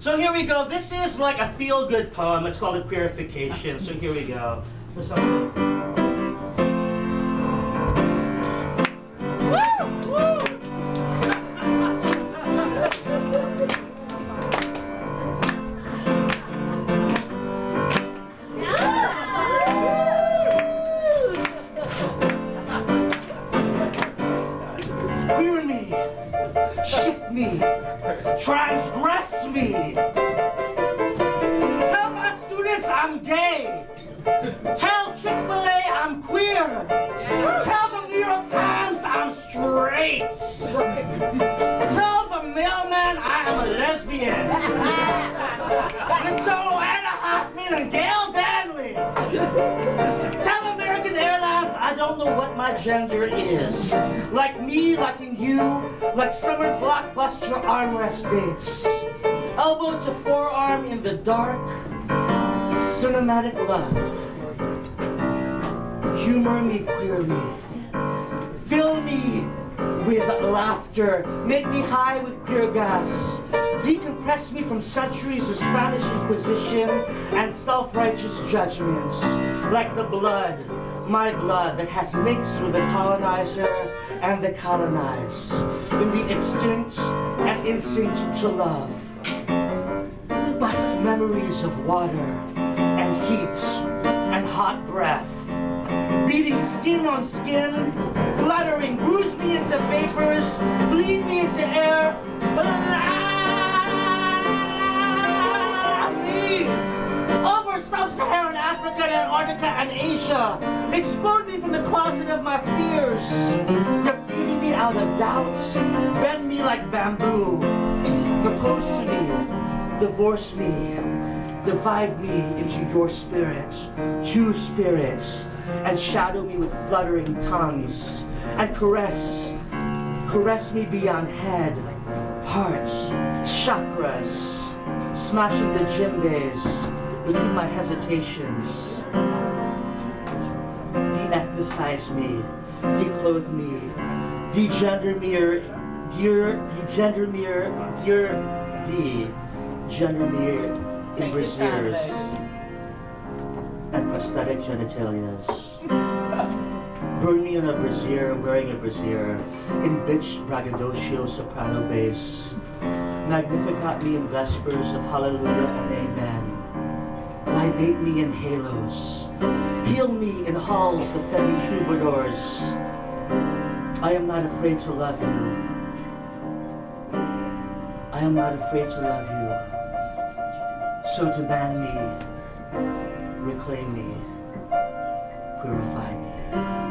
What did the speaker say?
So here we go. This is like a feel-good poem. It's called a Queerification. So here we go. Queer me, shift me, transgress me. Tell my students I'm gay. Tell Chick-fil-A I'm queer. Tell the New York Times I'm straight. Tell the mailman I am a lesbian. And so gender is. Like me, liking you, like summer blockbuster armrest dates. Elbow to forearm in the dark, cinematic love. Humor me queerly. Fill me with laughter. Make me high with queer gas. Decompress me from centuries of Spanish Inquisition and self-righteous judgments. Like the blood, my blood that has mixed with the colonizer and the colonized. In the instinct and instinct to love. Bust memories of water and heat and hot breath. Beating skin on skin, fluttering, bruise me into vapors, Antarctica and Asia. Explode me from the closet of my fears. Graffiti me out of doubt. Bend me like bamboo. Propose to me. Divorce me. Divide me into your spirit, two spirits, and shadow me with fluttering tongues, and caress, caress me beyond head, heart, chakras, smashing the djembes between my hesitations. De-ethnicize me, declothe me, degender me, or dear, degender me, or dear, de-gender me in and prosthetic genitalias. Burn me in a brassiere, wearing a brassiere, in bitch braggadocio soprano bass. Magnificat me in vespers of hallelujah and amen. Libate me in halos. Heal me in halls of Femi troubadours. I am not afraid to love you. I am not afraid to love you. So demand me, reclaim me, queerify me.